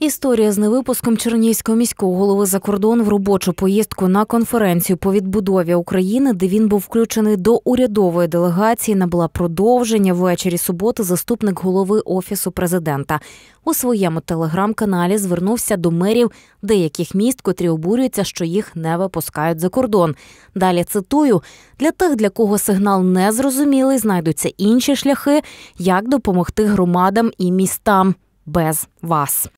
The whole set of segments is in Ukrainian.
Історія з невипуском Чернігівського міського голови за кордон в робочу поїздку на конференцію по відбудові України, де він був включений до урядової делегації, набула продовження ввечері суботи. Заступник голови офісу президента у своєму телеграм-каналі звернувся до мерів деяких міст, котрі обурюються, що їх не випускають за кордон. Далі цитую: для тих, для кого сигнал не зрозумілий, знайдуться інші шляхи, як допомогти громадам і містам без вас.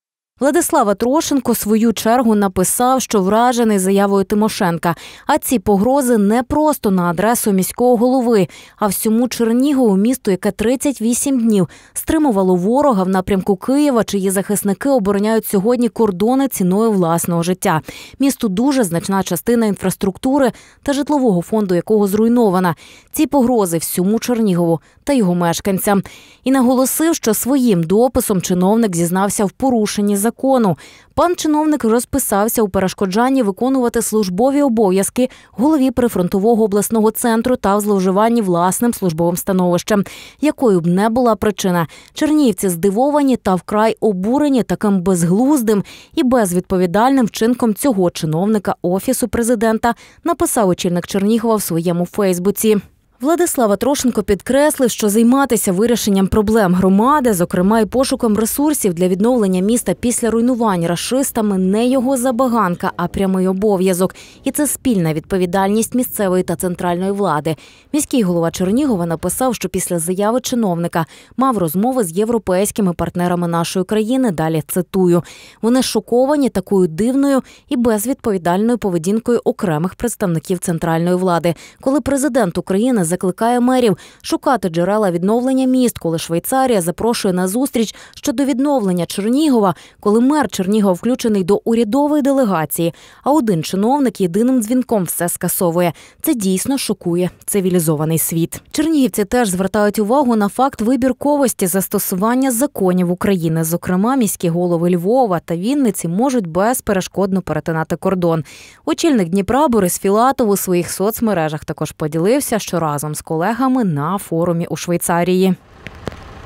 Владислава Трошенко свою чергу написав, що вражений заявою Тимошенка. А ці погрози не просто на адресу міського голови, а всьому Чернігову місту, яке 38 днів стримувало ворога в напрямку Києва, чиї захисники обороняють сьогодні кордони ціною власного життя. Місту дуже значна частина інфраструктури та житлового фонду, якого зруйнована. Ці погрози всьому Чернігову та його мешканцям. І наголосив, що своїм дописом чиновник зізнався в порушенні закону закону. Пан чиновник розписався у перешкоджанні виконувати службові обов'язки голові прифронтового обласного центру та в зловживанні власним службовим становищем, якою б не була причина. Чернігівці здивовані та вкрай обурені таким безглуздим і безвідповідальним вчинком цього чиновника офісу президента, написав очільник Чернігова в своєму Фейсбуці. Владислава Трошенко підкреслив, що займатися вирішенням проблем громади, зокрема і пошуком ресурсів для відновлення міста після руйнувань рашистами, не його забаганка, а прямий обов'язок. І це спільна відповідальність місцевої та центральної влади. Міський голова Чернігова написав, що після заяви чиновника мав розмови з європейськими партнерами нашої країни. Далі цитую: вони шоковані такою дивною і безвідповідальною поведінкою окремих представників центральної влади, коли президент України закликає мерів шукати джерела відновлення міст, коли Швейцарія запрошує на зустріч щодо відновлення Чернігова, коли мер Чернігова включений до урядової делегації. А один чиновник єдиним дзвінком все скасовує. Це дійсно шокує цивілізований світ. Чернігівці теж звертають увагу на факт вибірковості застосування законів України. Зокрема, міські голови Львова та Вінниці можуть безперешкодно перетинати кордон. Очільник Дніпра Борис Філатов у своїх соцмережах також поділився, що раз разом з колегами на форумі у Швейцарії.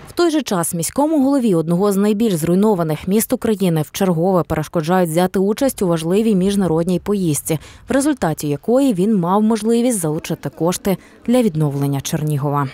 В той же час міському голові одного з найбільш зруйнованих міст України вчергове перешкоджають взяти участь у важливій міжнародній поїздці, в результаті якої він мав можливість залучити кошти для відновлення Чернігова.